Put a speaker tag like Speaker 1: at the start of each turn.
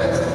Speaker 1: That's